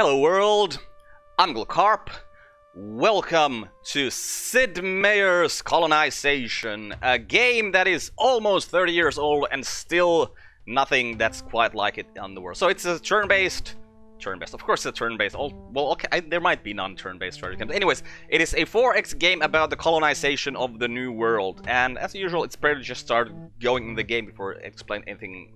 Hello world, Uncle Carp. Welcome to Sid Meier's Colonization, a game that is almost 30 years old and still nothing that's quite like it on the world. So it's a turn-based turn-based. Of course, it's a turn-based. Well, okay, I, there might be non-turn-based strategy games. Anyways, it is a 4X game about the colonization of the new world, and as usual, it's better to just start going in the game before I explain anything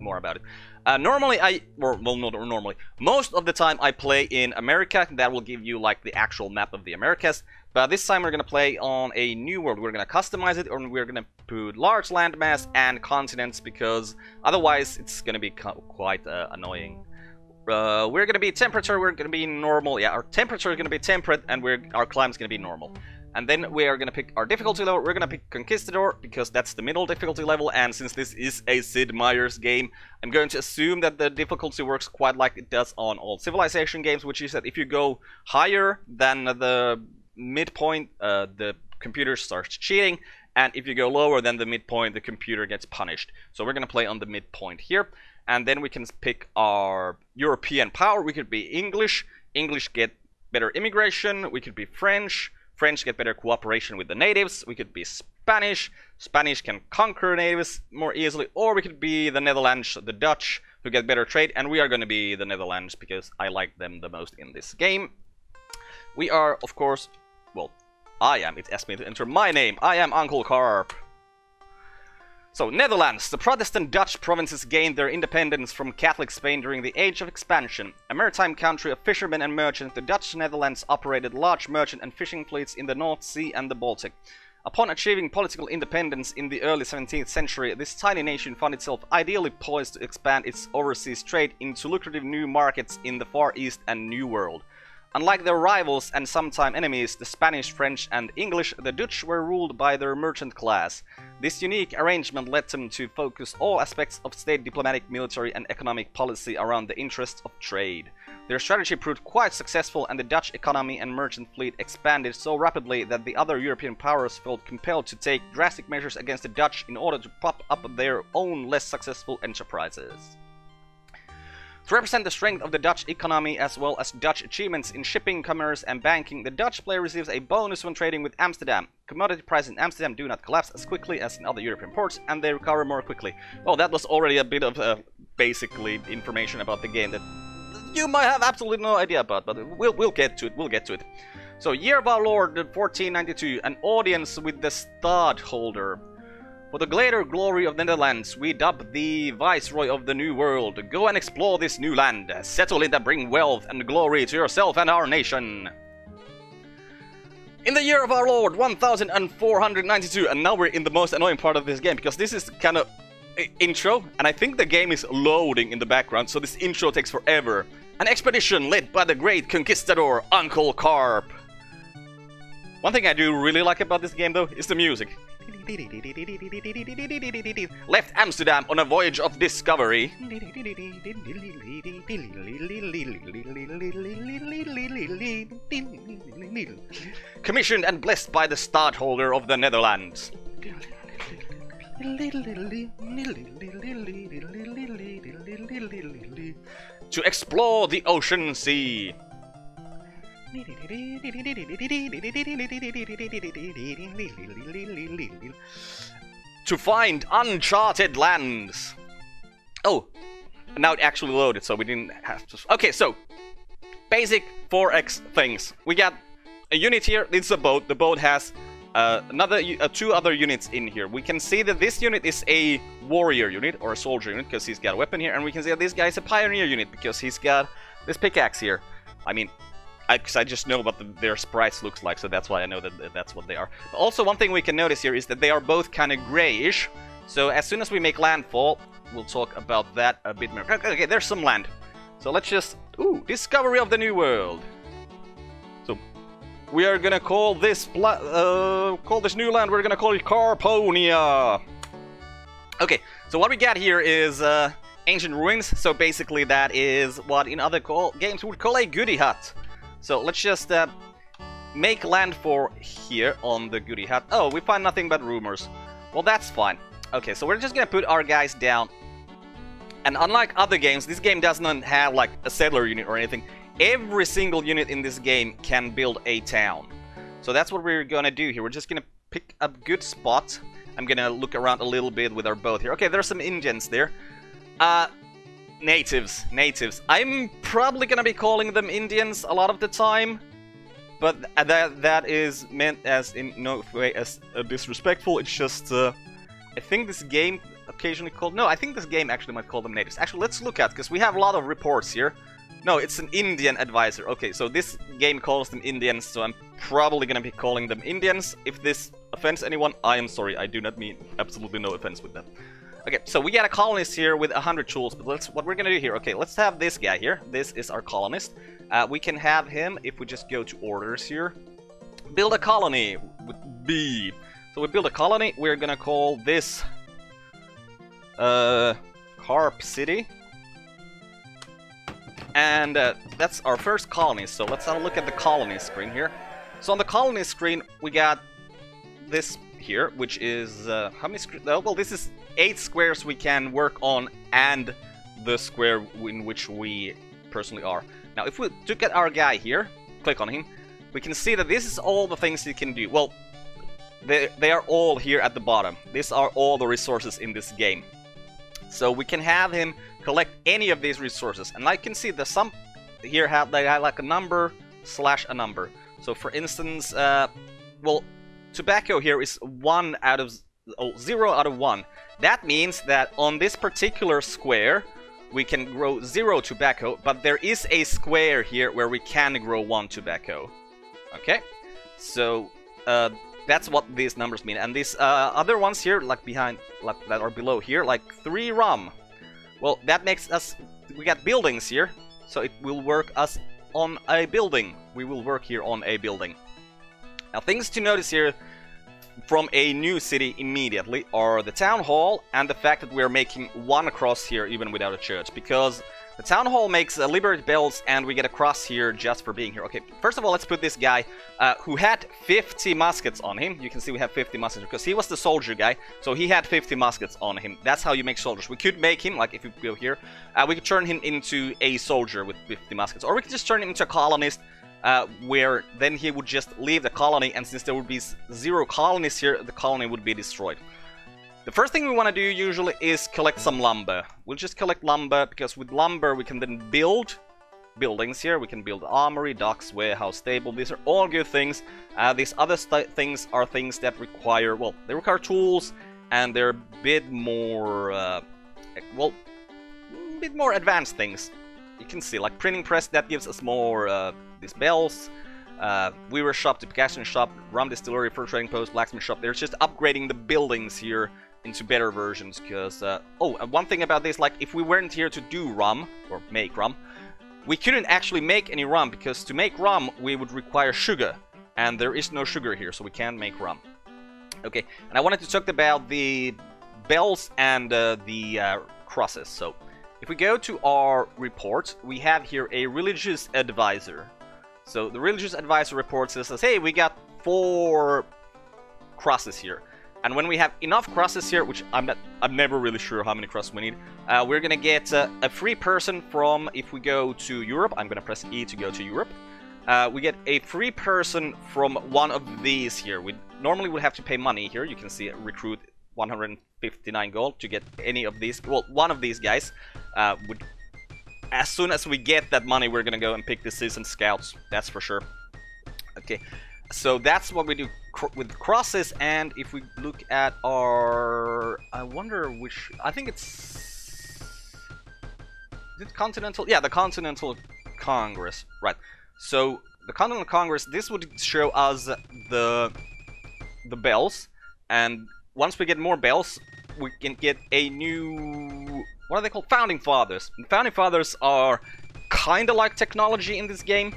more about it. Uh, normally, I, or, well, not normally, most of the time I play in America, that will give you, like, the actual map of the Americas, but this time we're gonna play on a new world. We're gonna customize it, and we're gonna put large landmass and continents, because otherwise it's gonna be quite uh, annoying. Uh, we're gonna be temperature, we're gonna be normal, yeah, our temperature is gonna be temperate, and we're, our climb is gonna be normal. And then we are gonna pick our difficulty level. We're gonna pick Conquistador because that's the middle difficulty level. And since this is a Sid Meier's game, I'm going to assume that the difficulty works quite like it does on all Civilization games, which is that if you go higher than the midpoint, uh, the computer starts cheating. And if you go lower than the midpoint, the computer gets punished. So we're gonna play on the midpoint here. And then we can pick our European power. We could be English. English get better immigration. We could be French. French get better cooperation with the natives. We could be Spanish. Spanish can conquer natives more easily. Or we could be the Netherlands, the Dutch, who get better trade. And we are going to be the Netherlands because I like them the most in this game. We are, of course, well, I am. It asked me to enter my name. I am Uncle Carp. So, Netherlands. The Protestant Dutch provinces gained their independence from Catholic Spain during the Age of Expansion. A maritime country of fishermen and merchants, the Dutch Netherlands operated large merchant and fishing fleets in the North Sea and the Baltic. Upon achieving political independence in the early 17th century, this tiny nation found itself ideally poised to expand its overseas trade into lucrative new markets in the Far East and New World. Unlike their rivals and sometime enemies, the Spanish, French and English, the Dutch were ruled by their merchant class. This unique arrangement led them to focus all aspects of state diplomatic, military and economic policy around the interests of trade. Their strategy proved quite successful and the Dutch economy and merchant fleet expanded so rapidly that the other European powers felt compelled to take drastic measures against the Dutch in order to prop up their own less successful enterprises. To represent the strength of the Dutch economy as well as Dutch achievements in shipping, commerce and banking, the Dutch player receives a bonus when trading with Amsterdam. Commodity prices in Amsterdam do not collapse as quickly as in other European ports and they recover more quickly. Well, that was already a bit of uh, basically information about the game that you might have absolutely no idea about, but we'll, we'll get to it, we'll get to it. So, Year of Our Lord 1492, an audience with the Stadholder. For the greater glory of the Netherlands, we dub the Viceroy of the New World. Go and explore this new land. Settle it and bring wealth and glory to yourself and our nation. In the year of our Lord, 1492, and now we're in the most annoying part of this game, because this is kind of intro, and I think the game is loading in the background, so this intro takes forever. An expedition led by the great conquistador, Uncle Carp. One thing I do really like about this game, though, is the music. Left Amsterdam on a voyage of discovery. Commissioned and blessed by the stadtholder of the Netherlands. To explore the ocean sea. To find uncharted lands. Oh, now it actually loaded, so we didn't have to. Okay, so basic 4x things. We got a unit here. It's a boat. The boat has uh, another uh, two other units in here. We can see that this unit is a warrior unit or a soldier unit because he's got a weapon here, and we can see that this guy is a pioneer unit because he's got this pickaxe here. I mean, because I, I, just know what the, their sprites looks like, so that's why I know that that's what they are. But also, one thing we can notice here is that they are both kind of grayish. So as soon as we make landfall, we'll talk about that a bit more. Okay, okay, there's some land. So let's just... Ooh, Discovery of the New World. So we are gonna call this uh, call this new land. We're gonna call it Carponia. Okay, so what we got here is uh, ancient ruins. So basically, that is what in other games would call a goody hut. So let's just uh, make land for here on the goody hut. Oh, we find nothing but rumors. Well, that's fine. Okay, so we're just gonna put our guys down And unlike other games, this game does not have like a settler unit or anything. Every single unit in this game can build a town. So that's what we're gonna do here. We're just gonna pick a good spot. I'm gonna look around a little bit with our boat here. Okay, there's some Indians there. Uh, natives, natives. I'm probably gonna be calling them Indians a lot of the time. But that that is meant as in no way as uh, disrespectful. It's just uh, I think this game occasionally called no. I think this game actually might call them natives. Actually, let's look at because we have a lot of reports here. No, it's an Indian advisor. Okay, so this game calls them Indians, so I'm probably gonna be calling them Indians. If this offends anyone, I am sorry. I do not mean absolutely no offense with that. Okay, so we got a colonist here with 100 tools, but let's what we're gonna do here. Okay, let's have this guy here. This is our colonist. Uh, we can have him if we just go to orders here. Build a colony with B. So we build a colony. We're gonna call this uh, Carp City. And uh, that's our first colony. So let's have a look at the colony screen here. So on the colony screen, we got this here, which is uh, how many squares? well, this is eight squares we can work on, and the square in which we personally are. Now, if we look at our guy here, click on him, we can see that this is all the things he can do. Well, they, they are all here at the bottom. These are all the resources in this game. So we can have him collect any of these resources. And I can see that some here have they have like a number slash a number. So for instance, uh, well, tobacco here is one out of oh, zero out of one. That means that on this particular square, we can grow zero tobacco, but there is a square here where we can grow one tobacco. Okay, so uh, that's what these numbers mean. And these uh, other ones here, like behind, like that are below here, like three rum. Well, that makes us. We got buildings here, so it will work us on a building. We will work here on a building. Now, things to notice here from a new city immediately are the town hall and the fact that we're making one cross here even without a church because the town hall makes uh, liberty bells and we get a cross here just for being here. Okay, first of all let's put this guy uh, who had 50 muskets on him. You can see we have 50 muskets because he was the soldier guy so he had 50 muskets on him. That's how you make soldiers. We could make him, like if we go here, uh, we could turn him into a soldier with 50 muskets or we could just turn him into a colonist uh, where then he would just leave the colony, and since there would be zero colonies here, the colony would be destroyed. The first thing we want to do usually is collect some lumber. We'll just collect lumber, because with lumber we can then build buildings here. We can build armory, docks, warehouse, stable. These are all good things. Uh, these other things are things that require, well, they require tools, and they're a bit more, uh, well, a bit more advanced things. You can see, like printing press, that gives us more uh, these bells. Uh, Weaver Shop, Duplication Shop, Rum Distillery, Fur Trading Post, Blacksmith Shop. They're just upgrading the buildings here into better versions because... Uh, oh, and one thing about this, like, if we weren't here to do rum, or make rum, we couldn't actually make any rum because to make rum, we would require sugar. And there is no sugar here, so we can't make rum. Okay, and I wanted to talk about the bells and uh, the uh, crosses. So, if we go to our report, we have here a religious advisor. So the religious advisor reports this says, hey, we got four crosses here. And when we have enough crosses here, which I'm not, I'm never really sure how many crosses we need, uh, we're gonna get uh, a free person from, if we go to Europe, I'm gonna press E to go to Europe. Uh, we get a free person from one of these here. We normally would have to pay money here. You can see recruit 159 gold to get any of these. Well, one of these guys uh, would. As soon as we get that money, we're gonna go and pick the seasoned scouts. That's for sure. Okay, so that's what we do cr with crosses. And if we look at our, I wonder which. I think it's. Is it Continental? Yeah, the Continental Congress. Right. So the Continental Congress. This would show us the the bells and once we get more bells, we can get a new... What are they called? Founding Fathers. And Founding Fathers are kinda like technology in this game.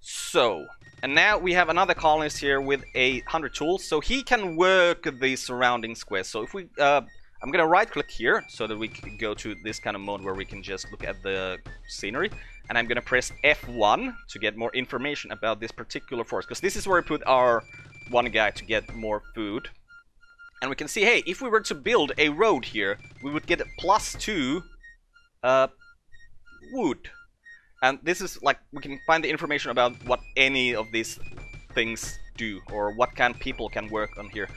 So, and now we have another colonist here with a 100 tools, so he can work the surrounding squares. So if we... Uh, I'm gonna right click here so that we can go to this kind of mode where we can just look at the scenery and I'm gonna press F1 to get more information about this particular forest because this is where we put our one guy to get more food. And we can see, hey, if we were to build a road here, we would get plus two uh, wood. And this is like, we can find the information about what any of these things do, or what kind of people can work on here.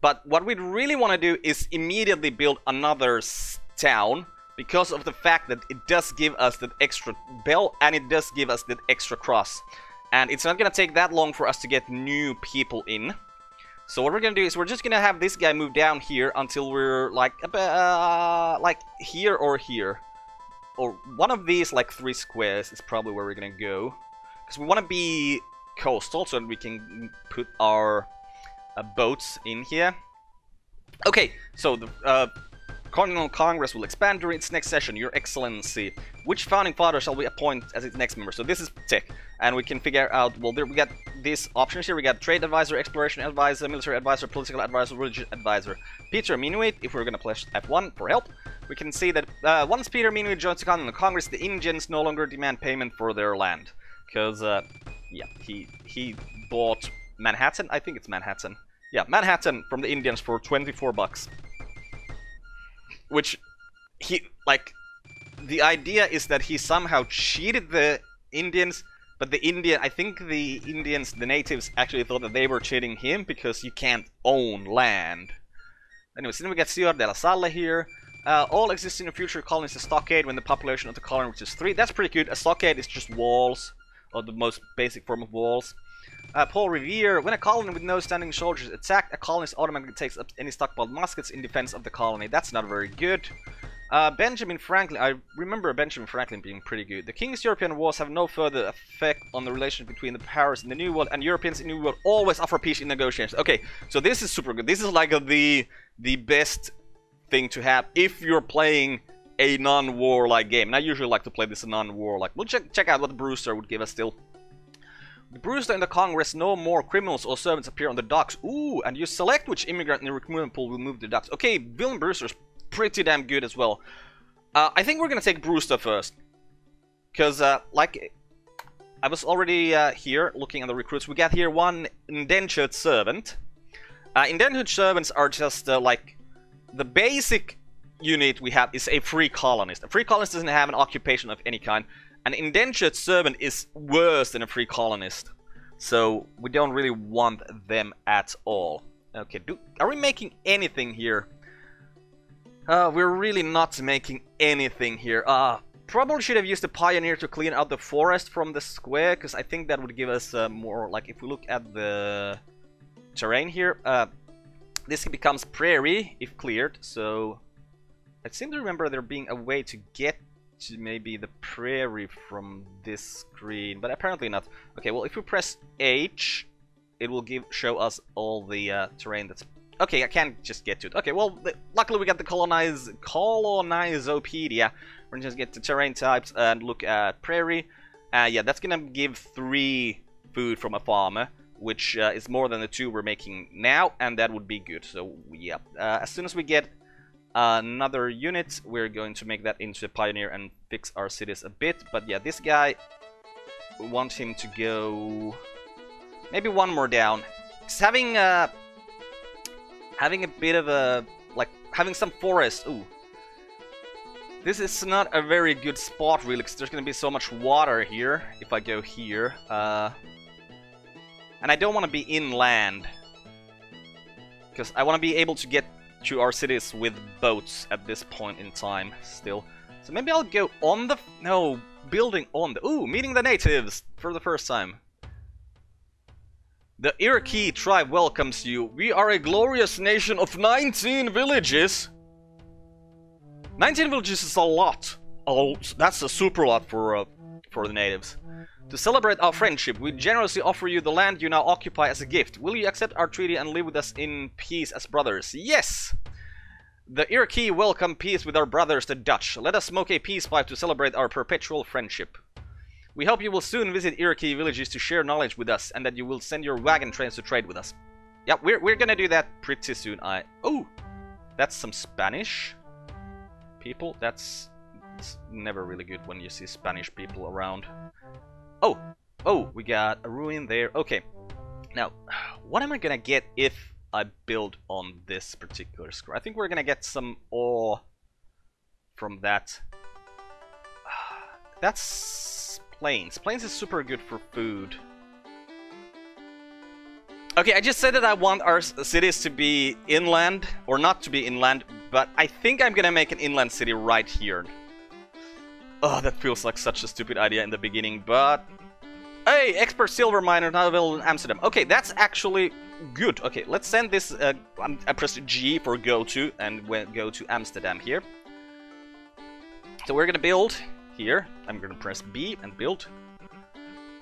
But what we really want to do is immediately build another town, because of the fact that it does give us that extra bell, and it does give us that extra cross. And it's not gonna take that long for us to get new people in. So what we're gonna do is we're just gonna have this guy move down here until we're like, uh, like here or here. Or one of these like three squares is probably where we're gonna go. Because we want to be coastal so that we can put our uh, boats in here. Okay so the uh, Continental Congress will expand during its next session, Your Excellency. Which founding father shall we appoint as its next member? So this is tech, and we can figure out, well, there we got these options here. We got Trade Advisor, Exploration Advisor, Military Advisor, Political Advisor, Religious Advisor. Peter Minuit, if we're gonna press F1 for help, we can see that uh, once Peter Minuit joins the Continental Congress, the Indians no longer demand payment for their land. Because, uh, yeah, he, he bought Manhattan, I think it's Manhattan. Yeah, Manhattan from the Indians for 24 bucks which he like the idea is that he somehow cheated the Indians but the Indian I think the Indians the natives actually thought that they were cheating him because you can't own land. Anyways then we get Sieur de La Salle here. Uh, all existing and future colonies a stockade when the population of the colony reaches 3 that's pretty good. A stockade is just walls or the most basic form of walls uh, Paul Revere, when a colony with no standing soldiers attacked, a colonist automatically takes up any stockpiled muskets in defense of the colony. That's not very good. Uh, Benjamin Franklin, I remember Benjamin Franklin being pretty good. The King's European wars have no further effect on the relation between the powers in the New World, and Europeans in the New World always offer peace in negotiations. Okay, so this is super good. This is like the the best thing to have if you're playing a non-war-like game. And I usually like to play this non-war-like. We'll check, check out what Brewster would give us still. The Brewster in the Congress, no more criminals or servants appear on the docks. Ooh, and you select which immigrant in the recruitment pool will move the docks. Okay, William Brewster's pretty damn good as well. Uh, I think we're gonna take Brewster first. Because, uh, like, I was already uh, here looking at the recruits. We got here one indentured servant. Uh, indentured servants are just, uh, like, the basic unit we have is a free colonist. A free colonist doesn't have an occupation of any kind. An indentured servant is worse than a free colonist. So we don't really want them at all. Okay, do, are we making anything here? Uh, we're really not making anything here. Uh, probably should have used the Pioneer to clean out the forest from the square, because I think that would give us uh, more, like, if we look at the terrain here, uh, this becomes prairie if cleared, so I seem to remember there being a way to get maybe the prairie from this screen, but apparently not. Okay, well, if we press H, it will give show us all the uh, terrain that's... Okay, I can't just get to it. Okay, well, the, luckily we got the colonize Colonizopedia. We're just get the terrain types and look at prairie. Uh, yeah, that's gonna give three food from a farmer, which uh, is more than the two we're making now, and that would be good. So, yeah, uh, as soon as we get another unit. We're going to make that into a Pioneer and fix our cities a bit. But yeah, this guy, want him to go maybe one more down. Having a, uh, having a bit of a, like, having some forest. Ooh. This is not a very good spot, really, because there's going to be so much water here if I go here. Uh, and I don't want to be inland. Because I want to be able to get to our cities with boats at this point in time still. So maybe I'll go on the... no, building on the... Ooh, meeting the natives for the first time. The Iroquois tribe welcomes you. We are a glorious nation of 19 villages. 19 villages is a lot. Oh, that's a super lot for uh, for the natives. To celebrate our friendship, we generously offer you the land you now occupy as a gift. Will you accept our treaty and live with us in peace as brothers? Yes! The Iroquois welcome peace with our brothers the Dutch. Let us smoke a peace pipe to celebrate our perpetual friendship. We hope you will soon visit Iroquois villages to share knowledge with us, and that you will send your wagon trains to trade with us. Yeah, we're, we're gonna do that pretty soon. I Oh! That's some Spanish people. That's it's never really good when you see Spanish people around. Oh! Oh, we got a ruin there. Okay. Now, what am I gonna get if I build on this particular square. I think we're gonna get some ore from that. That's plains. Plains is super good for food. Okay, I just said that I want our cities to be inland, or not to be inland, but I think I'm gonna make an inland city right here. Oh, that feels like such a stupid idea in the beginning, but... Hey, expert silver miner now available in Amsterdam. Okay, that's actually good. Okay, let's send this... Uh, I pressed G for go to, and go to Amsterdam here. So we're gonna build here. I'm gonna press B and build.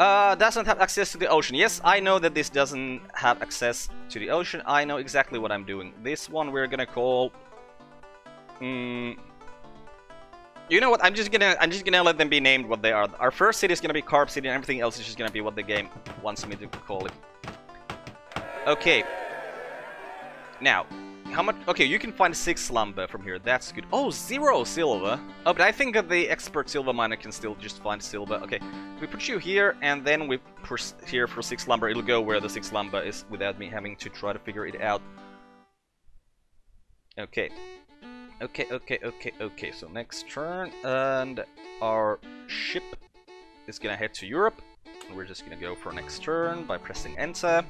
Uh, doesn't have access to the ocean. Yes, I know that this doesn't have access to the ocean. I know exactly what I'm doing. This one we're gonna call... Mm, you know what? I'm just gonna I'm just gonna let them be named what they are. Our first city is gonna be Carp City, and everything else is just gonna be what the game wants me to call it. Okay. Now, how much? Okay, you can find six slumber from here. That's good. Oh, zero silver. Oh, but I think that the expert silver miner can still just find silver. Okay, we put you here, and then we push here for six lumber. It'll go where the six lumber is without me having to try to figure it out. Okay. Okay, okay, okay, okay. So next turn, and our ship is gonna head to Europe. We're just gonna go for next turn by pressing enter.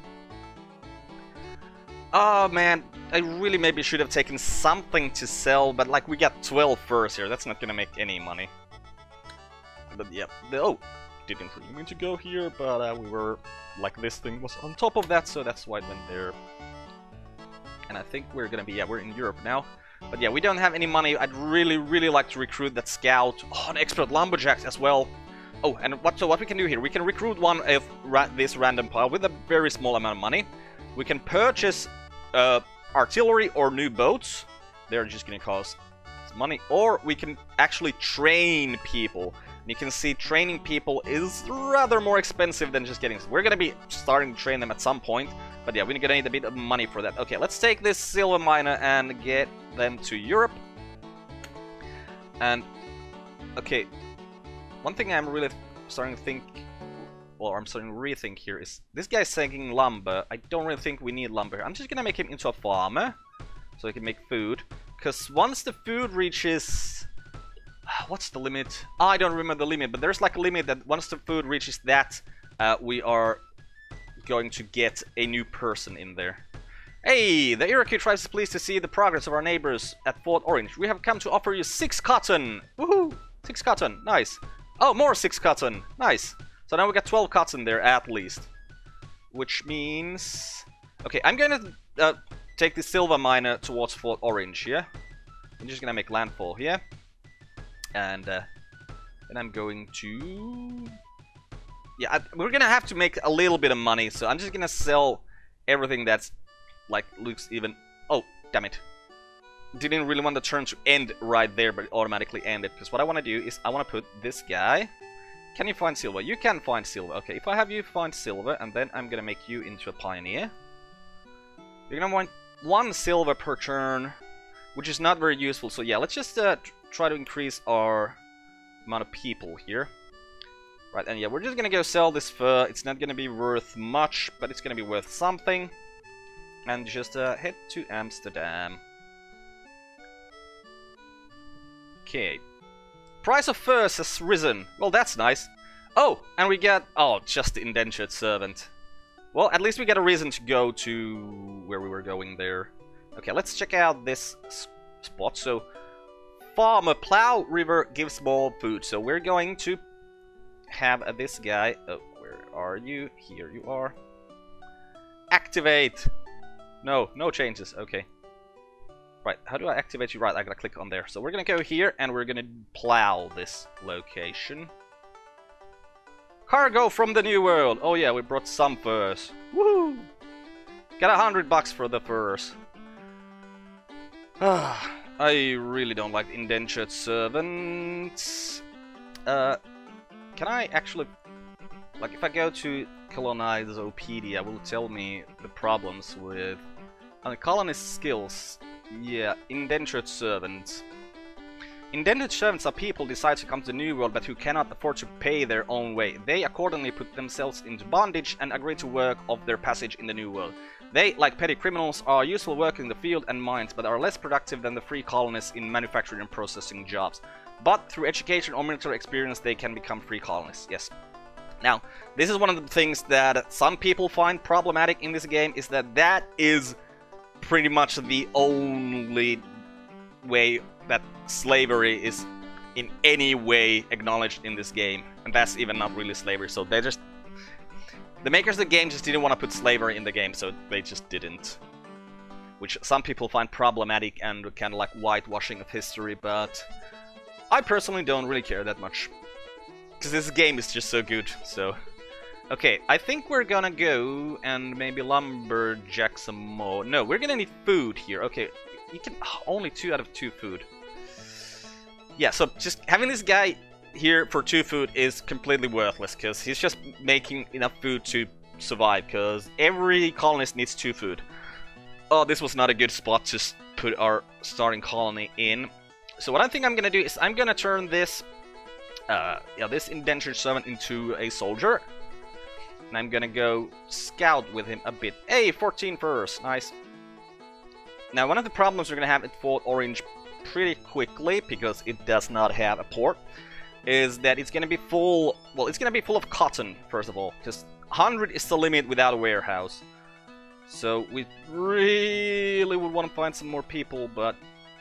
Oh man, I really maybe should have taken something to sell, but like we got 12 furs here, that's not gonna make any money. But yeah, oh, didn't really mean to go here, but uh, we were, like this thing was on top of that, so that's why it went there. And I think we're gonna be, yeah, we're in Europe now. But yeah, we don't have any money, I'd really, really like to recruit that scout. Oh, an expert lumberjacks as well. Oh, and what so what we can do here, we can recruit one of ra this random pile with a very small amount of money. We can purchase uh, artillery or new boats. They're just gonna cost money. Or we can actually train people. You can see training people is rather more expensive than just getting... We're gonna be starting to train them at some point. But yeah, we're gonna need a bit of money for that. Okay, let's take this silver miner and get them to Europe. And... Okay. One thing I'm really starting to think or I'm starting to rethink here is this guy's saying lumber. I don't really think we need lumber. I'm just gonna make him into a farmer so he can make food. Because once the food reaches... What's the limit? I don't remember the limit, but there's like a limit that once the food reaches that, uh, we are going to get a new person in there. Hey, the Iroquois tribes is pleased to see the progress of our neighbors at Fort Orange. We have come to offer you six cotton. Woohoo! Six cotton. Nice. Oh, more six cotton. Nice. So now we got 12 cotton there at least. Which means... Okay, I'm gonna uh, take the silver miner towards Fort Orange here. I'm just gonna make landfall here. And uh, then I'm going to... Yeah, I, we're gonna have to make a little bit of money, so I'm just gonna sell everything that's, like, looks even... Oh, damn it. Didn't really want the turn to end right there, but automatically ended. Because what I want to do is I want to put this guy can you find silver? You can find silver. Okay, if I have you find silver, and then I'm gonna make you into a pioneer. You're gonna want one silver per turn, which is not very useful. So yeah, let's just uh, try to increase our amount of people here. Right, and yeah, we're just gonna go sell this fur. It's not gonna be worth much, but it's gonna be worth something. And just uh, head to Amsterdam. Okay, Price of furs has risen. Well, that's nice. Oh, and we get... Oh, just the indentured servant. Well, at least we get a reason to go to where we were going there. Okay, let's check out this spot. So, farmer plow river gives more food. So we're going to have this guy. Oh, where are you? Here you are. Activate. No, no changes. Okay. Right, how do I activate you? Right, I gotta click on there. So we're gonna go here and we're gonna plow this location. Cargo from the New World! Oh yeah, we brought some furs. Woohoo! Got a hundred bucks for the furs. Ah, I really don't like indentured servants. Uh, can I actually... Like, if I go to Colonizopedia, will tell me the problems with... Colonist skills yeah, indentured servants. Indentured servants are people decide to come to the New World but who cannot afford to pay their own way. They accordingly put themselves into bondage and agree to work of their passage in the New World. They, like petty criminals, are useful working in the field and mines, but are less productive than the free colonists in manufacturing and processing jobs. But through education or military experience, they can become free colonists. Yes. Now, this is one of the things that some people find problematic in this game, is that that is pretty much the only way that slavery is in any way acknowledged in this game. And that's even not really slavery, so they just the makers of the game just didn't want to put slavery in the game, so they just didn't. Which some people find problematic and kind of like whitewashing of history, but I personally don't really care that much. Because this game is just so good, so... Okay, I think we're gonna go and maybe lumberjack some more. No, we're gonna need food here. Okay, you can... Ah, only two out of two food. Yeah, so just having this guy here for two food is completely worthless because he's just making enough food to survive because every colonist needs two food. Oh, this was not a good spot to put our starting colony in. So what I think I'm gonna do is I'm gonna turn this, uh, yeah, this indentured servant into a soldier. And I'm gonna go scout with him a bit. Hey, 14 first, nice. Now, one of the problems we're gonna have at Fort Orange pretty quickly, because it does not have a port, is that it's gonna be full, well, it's gonna be full of cotton, first of all, because 100 is the limit without a warehouse. So we really would want to find some more people, but...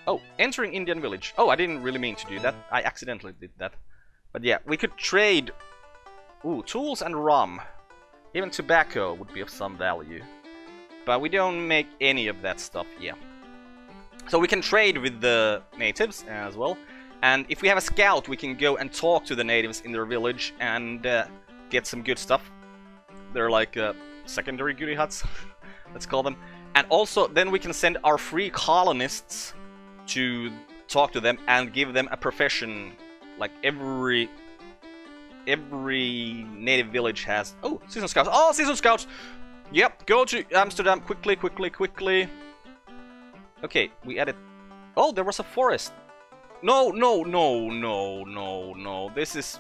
Oh, entering Indian village. Oh, I didn't really mean to do that. I accidentally did that. But yeah, we could trade... Ooh, tools and rum. Even tobacco would be of some value. But we don't make any of that stuff yet. So we can trade with the natives as well. And if we have a scout, we can go and talk to the natives in their village and uh, get some good stuff. They're like uh, secondary goody huts, let's call them. And also, then we can send our free colonists to talk to them and give them a profession. Like every every native village has. Oh, seasoned scouts! Oh, seasoned scouts! Yep, go to Amsterdam quickly, quickly, quickly. Okay, we added. Oh, there was a forest. No, no, no, no, no, no. This is...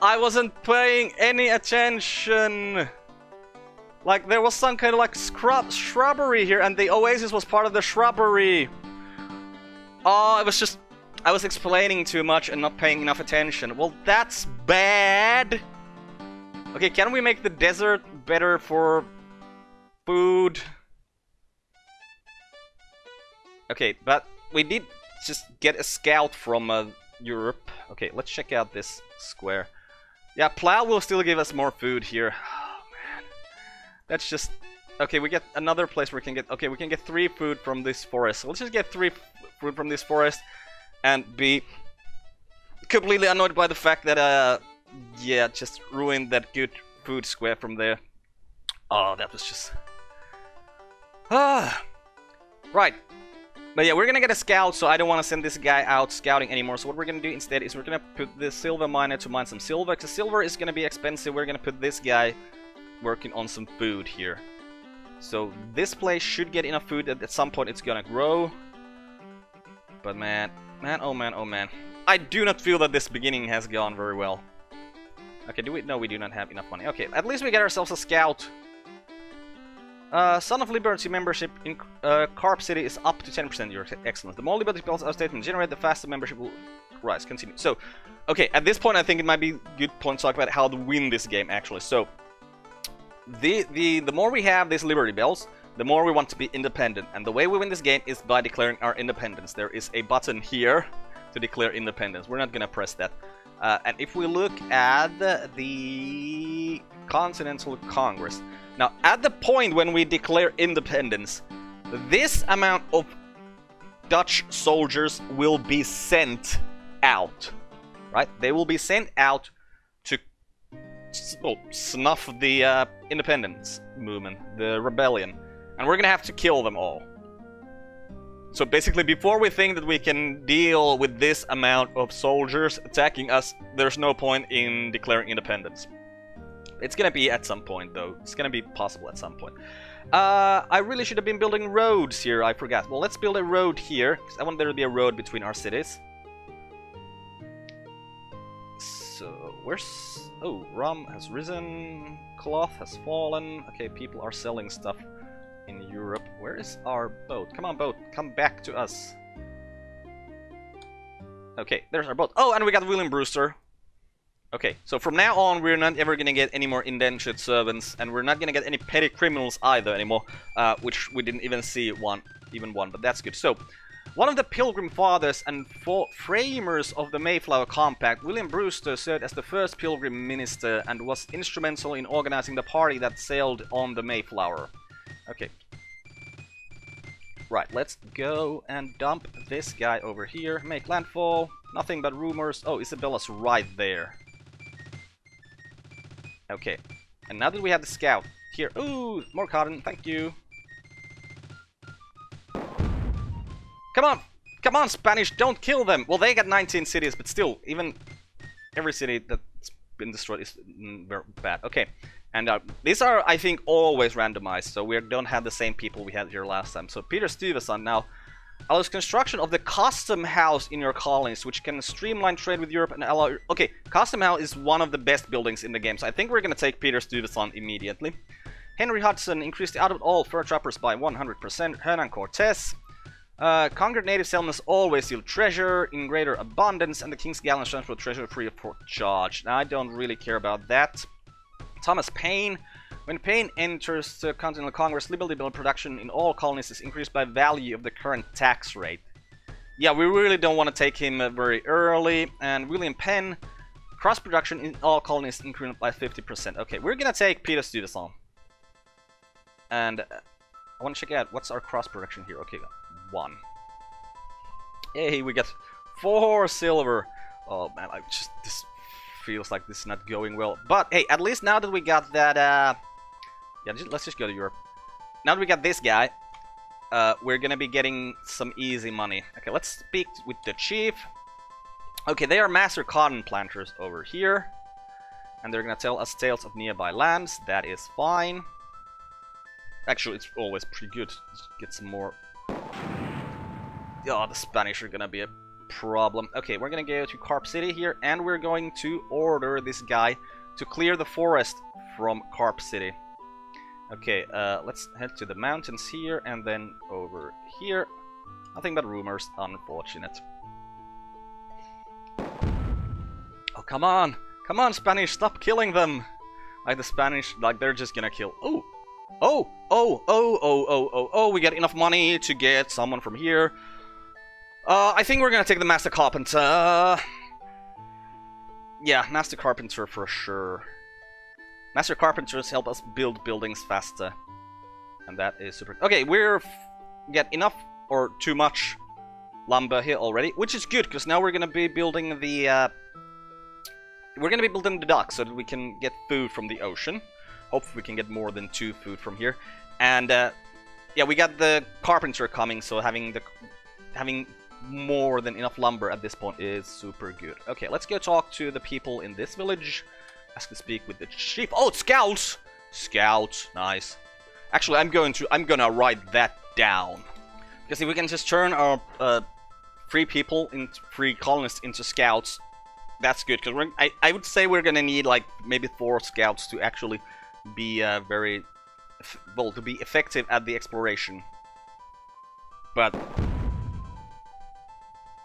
I wasn't paying any attention. Like, there was some kind of like scrub shrubbery here, and the oasis was part of the shrubbery. Oh, it was just... I was explaining too much and not paying enough attention. Well, that's bad. Okay, can we make the desert better for food? Okay, but we did just get a scout from uh, Europe. Okay, let's check out this square. Yeah, Plow will still give us more food here. Oh, man. That's just... Okay, we get another place where we can get... Okay, we can get three food from this forest. So let's just get three food from this forest and be completely annoyed by the fact that, uh... Yeah, just ruined that good food square from there. Oh, that was just... Ah... Right, but yeah, we're gonna get a scout, so I don't want to send this guy out scouting anymore. So what we're gonna do instead is we're gonna put the silver miner to mine some silver, because silver is gonna be expensive. We're gonna put this guy working on some food here. So this place should get enough food at some point it's gonna grow. But man, man, oh man, oh man. I do not feel that this beginning has gone very well. Okay, do we? No, we do not have enough money. Okay, at least we get ourselves a scout. Uh, Son of Liberty membership in uh, Carp City is up to 10%. You're excellent. The more Liberty Bells are statement generate, the faster membership will rise. Continue. So, okay, at this point I think it might be good point to talk about how to win this game actually. So, the, the, the more we have these Liberty Bells, the more we want to be independent. And the way we win this game is by declaring our independence. There is a button here to declare independence. We're not gonna press that. Uh, and if we look at the Continental Congress, now, at the point when we declare independence, this amount of Dutch soldiers will be sent out, right? They will be sent out to well, snuff the uh, independence movement, the rebellion, and we're gonna have to kill them all. So basically, before we think that we can deal with this amount of soldiers attacking us, there's no point in declaring independence. It's gonna be at some point, though. It's gonna be possible at some point. Uh, I really should have been building roads here, I forgot. Well, let's build a road here, Cause I want there to be a road between our cities. so where's... Oh, rum has risen, cloth has fallen. Okay, people are selling stuff in Europe. Where is our boat? Come on, boat, come back to us. Okay, there's our boat. Oh, and we got William Brewster. Okay, so from now on, we're not ever gonna get any more indentured servants, and we're not gonna get any petty criminals either anymore, uh, which we didn't even see one, even one, but that's good. So, one of the Pilgrim Fathers and framers of the Mayflower Compact, William Brewster served as the first Pilgrim minister and was instrumental in organizing the party that sailed on the Mayflower. Okay. Right, let's go and dump this guy over here. Make landfall. Nothing but rumors. Oh, Isabella's right there. Okay. And now that we have the scout here... Ooh, more cotton, thank you. Come on! Come on, Spanish, don't kill them! Well, they got 19 cities, but still, even every city that's been destroyed is bad. Okay, and uh, these are, I think, always randomized, so we don't have the same people we had here last time. So Peter Stuyvesant now allows construction of the custom house in your colonies, which can streamline trade with Europe and allow... Okay, custom house is one of the best buildings in the game, so I think we're gonna take Peter Stuyvesant immediately. Henry Hudson increased the output of all fur trappers by 100%. Hernan Cortez uh, conquered native settlements always yield treasure in greater abundance, and the King's Gallant transfer treasure free of charge. Now, I don't really care about that. Thomas Paine. When Paine enters the Continental Congress, liberty bell production in all colonies is increased by value of the current tax rate. Yeah, we really don't want to take him uh, very early. And William Penn, cross production in all colonies increased by 50%. Okay, we're gonna take Peter Stuyvesant. And uh, I want to check out what's our cross production here. Okay, one. Hey, we got four silver. Oh man, I just this feels like this is not going well. But hey, at least now that we got that, uh, yeah, let's just go to Europe. Now that we got this guy, uh, we're gonna be getting some easy money. Okay, let's speak with the chief. Okay, they are master cotton planters over here. And they're gonna tell us tales of nearby lands. That is fine. Actually, it's always pretty good. Get some more Oh, the Spanish are gonna be a problem. Okay, we're gonna go to Carp City here, and we're going to order this guy to clear the forest from Carp City. Okay, uh, let's head to the mountains here, and then over here. Nothing but rumors, unfortunate. Oh, come on! Come on, Spanish, stop killing them! Like the Spanish, like they're just gonna kill... Oh! Oh! Oh! Oh! Oh! Oh! Oh! Oh! We get enough money to get someone from here. Uh, I think we're gonna take the Master Carpenter. Yeah, Master Carpenter for sure. Master Carpenters help us build buildings faster. And that is super... Okay, we're... get enough or too much lumber here already, which is good, because now we're gonna be building the... Uh, we're gonna be building the dock so that we can get food from the ocean. Hopefully we can get more than two food from here. And, uh, yeah, we got the carpenter coming, so having the... having more than enough lumber at this point is super good. Okay, let's go talk to the people in this village. Ask to speak with the chief. Oh, scouts! Scouts, nice. Actually, I'm going to I'm gonna write that down because if we can just turn our uh, free people in free colonists into scouts, that's good. Because I I would say we're gonna need like maybe four scouts to actually be uh, very well to be effective at the exploration. But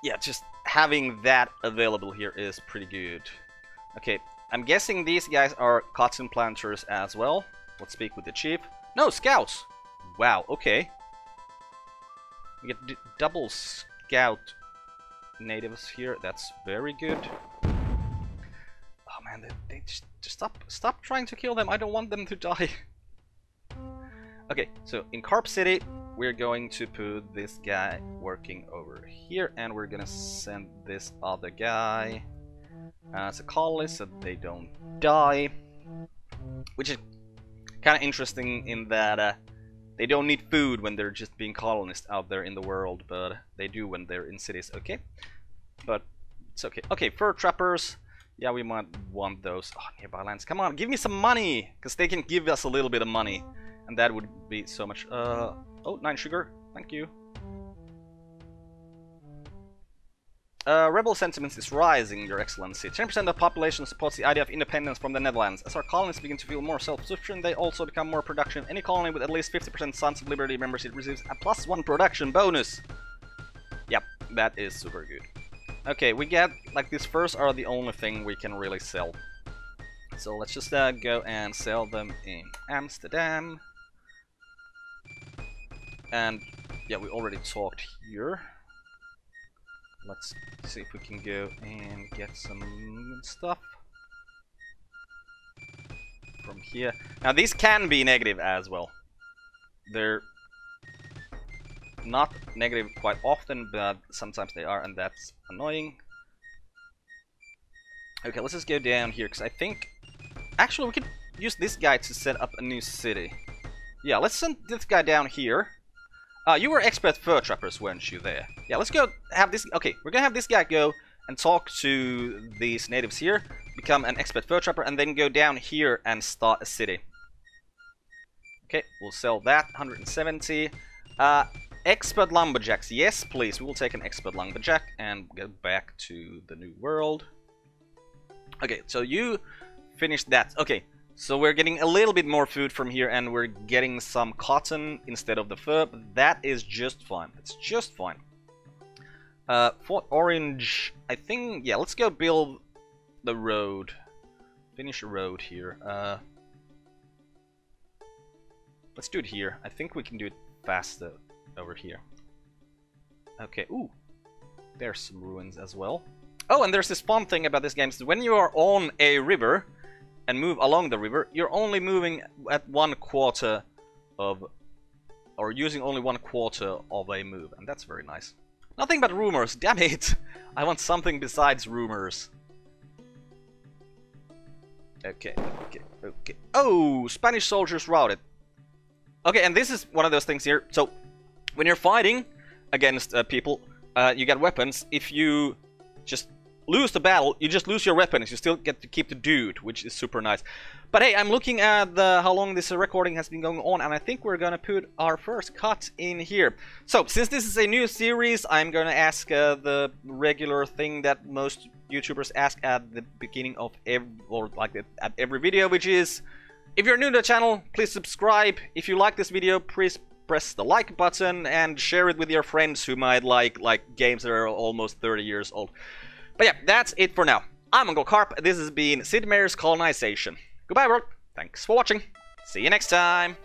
yeah, just having that available here is pretty good. Okay, I'm guessing these guys are cotton planters as well. Let's speak with the chief. No, scouts! Wow, okay. We get double scout natives here. That's very good. Oh man, they, they just, just stop stop trying to kill them. I don't want them to die. okay, so in Carp City, we're going to put this guy working over here and we're gonna send this other guy as a colonist so they don't die which is kind of interesting in that uh, they don't need food when they're just being colonists out there in the world but they do when they're in cities okay? But it's okay. Okay fur trappers. Yeah we might want those. Oh, nearby lands. Come on give me some money because they can give us a little bit of money and that would be so much uh Oh, nine sugar. Thank you. Uh, rebel sentiment is rising, Your Excellency. 10% of the population supports the idea of independence from the Netherlands. As our colonies begin to feel more self-sufficient, they also become more production. Any colony with at least 50% Sons of Liberty membership receives a plus one production bonus. Yep, that is super good. Okay, we get, like, these first are the only thing we can really sell. So let's just uh, go and sell them in Amsterdam. And, yeah, we already talked here. Let's see if we can go and get some stuff from here. Now these can be negative as well. They're not negative quite often, but sometimes they are, and that's annoying. Okay, let's just go down here, because I think... Actually, we could use this guy to set up a new city. Yeah, let's send this guy down here. Uh, you were expert fur trappers, weren't you, there? Yeah, let's go have this... Okay, we're gonna have this guy go and talk to these natives here, become an expert fur trapper, and then go down here and start a city. Okay, we'll sell that, 170. Uh, expert lumberjacks, yes please, we will take an expert lumberjack and go back to the new world. Okay, so you finished that. Okay, so we're getting a little bit more food from here and we're getting some cotton instead of the fur, that is just fine. It's just fine. Uh, Fort Orange, I think, yeah, let's go build the road. Finish a road here. Uh, let's do it here. I think we can do it faster over here. Okay, ooh, there's some ruins as well. Oh, and there's this fun thing about this game, is when you are on a river, and move along the river, you're only moving at one quarter of, or using only one quarter of a move, and that's very nice. Nothing but rumors, damn it! I want something besides rumors. Okay, okay, okay. Oh, Spanish soldiers routed. Okay, and this is one of those things here. So, when you're fighting against uh, people, uh, you get weapons. If you just lose the battle, you just lose your weapons. You still get to keep the dude, which is super nice. But hey, I'm looking at the, how long this recording has been going on, and I think we're gonna put our first cut in here. So, since this is a new series, I'm gonna ask uh, the regular thing that most YouTubers ask at the beginning of every, or like at every video, which is, if you're new to the channel, please subscribe. If you like this video, please press the like button and share it with your friends who might like like games that are almost 30 years old. But yeah, that's it for now. I'm Uncle Carp, this has been Sid Meier's Colonization. Goodbye world, thanks for watching, see you next time!